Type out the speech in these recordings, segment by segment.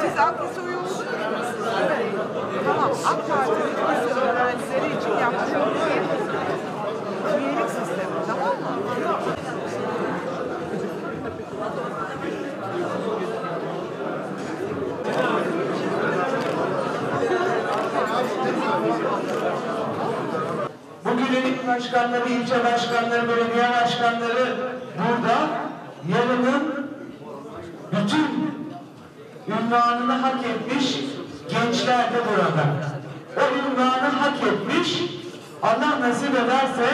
Siz Aklisoy oldunuz mu? Tamam. AK Parti'nin başkanları, ilçe başkanları, belediye başkanları burada yarının bütün ünvanını hak etmiş gençler de burada. O ünvanı hak etmiş, Allah nasip ederse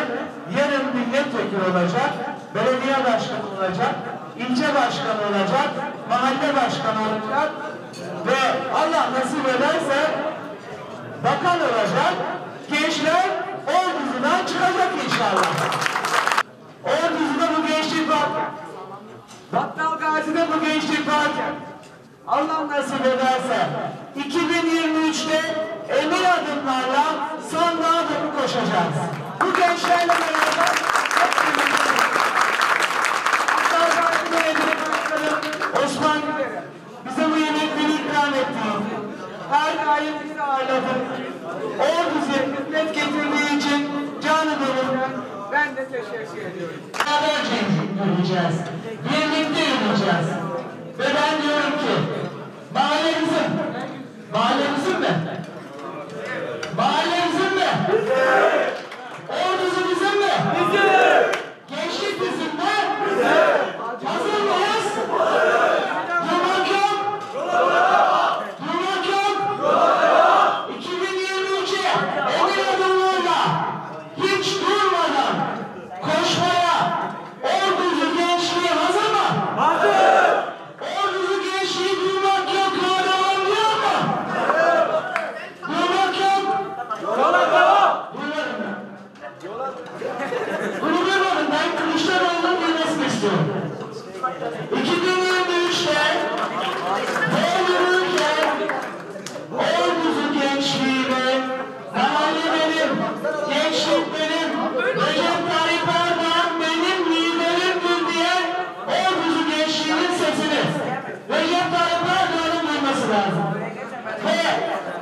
yarın milletvekili olacak, belediye başkanı olacak, ilçe başkanı olacak, mahalle başkanı olacak ve Allah nasip ederse bakan olacak, gençler ordusundan çıkacak inşallah. Ordusu'da bu gençlik var. Battal Gazi'de bu gençlik var. Allah nasip ederse 2023'te emin adımlarla sandığa doğru koşacağız. Bu gençlerle beraber hep birlikte. Battal Gazi Belediye Başkanı Osman Güler'e bize bu yemekleri ikram etti. Bizi ağırladı. Ordu'ya hizmet getirdiği için canı gönülden Ben de teşekkür ediyorum. beraberce yürüyeceğiz. Birlikte yürüyeceğiz. Ve ben diyorum ki mahallemizin, mahallemizin mi? Mahallemizin mi? Ordusu bizim mi? Gençlik bizim mi? Hazır mıyız? Durmak yok. Durmak yok. 2023'e emin adımlarla hiç durmadan koşmaya Orducu gençliği hazır mı? Hazır. Ve